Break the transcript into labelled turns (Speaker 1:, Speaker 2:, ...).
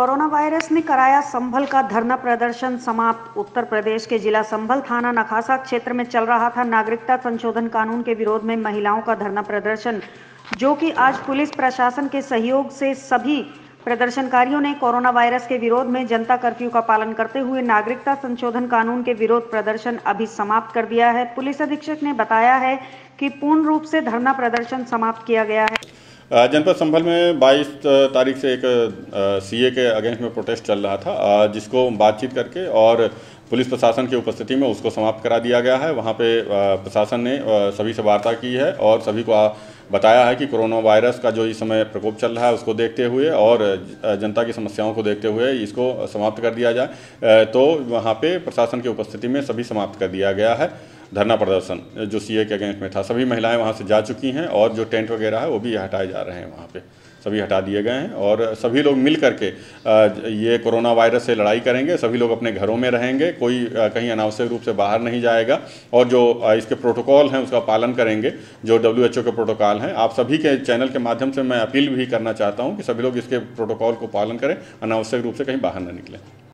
Speaker 1: Corona virus ने कराया संभल का धरना प्रदर्शन समाप्त। उत्तर प्रदेश के जिला संभल थाना नखासा क्षेत्र में चल रहा था नागरिकता संशोधन कानून के विरोध में महिलाओं का धरना प्रदर्शन, जो कि आज पुलिस प्रशासन के सहयोग से सभी प्रदर्शनकारियों ने कोरोना वायरस के विरोध में जनता कर्फ्यू का पालन करते हुए नागरिकता संशोधन कानून के विरोध प्रदर्शन अभी समाप्त कर दिया है। पुलिस अधीक्षक ने बताया है कि पूर्ण रूप से धरना प्रदर्शन समाप्त किया गया है।
Speaker 2: जनपद संभल में 22 तारीख से एक सीए के अगेंस्ट में प्रोटेस्ट चल रहा था। जिसको बातचीत करके और पुलिस प्रशासन की उपस्थिति में उसको समाप्त करा दिया गया है। वहाँ पे प्रशासन ने सभी से वार्ता की है और सभी को बताया है कि कोरोना वायरस का जो इस समय प्रकोप चल रहा है, उसको देखते हुए और जनता की समस्याओं को देखते हुए इसको समाप्त कर दिया जाए। तो वहाँ पे प्रशासन की उपस्थिति में सभी समाप्त कर दिया गया है। धरना प्रदर्शन, जो सीए के अगेंस्ट में था। सभी महिलाएँ वहाँ से जा चुकी हैं और जो टेंट वगैरह है, वो भी हटाए जा रहे हैं वहाँ पे। सभी हटा दिए गए हैं और सभी लोग मिल करके ये कोरोना वायरस से लड़ाई करेंगे। सभी लोग अपने घरों में रहेंगे। कोई कहीं अनावश्यक रूप से बाहर नहीं जाएगा और जो इसके प्रोटोकॉल हैं, उसका पालन करेंगे, जो डब्ल्यूएचओ के प्रोटोकॉल हैं। आप सभी के चैनल के माध्यम से मैं अपील भी करना चाहता हूँ कि सभी लोग इसके प्रोटोकॉल को पालन करें, अनावश्यक रूप से कहीं बाहर न निकलें।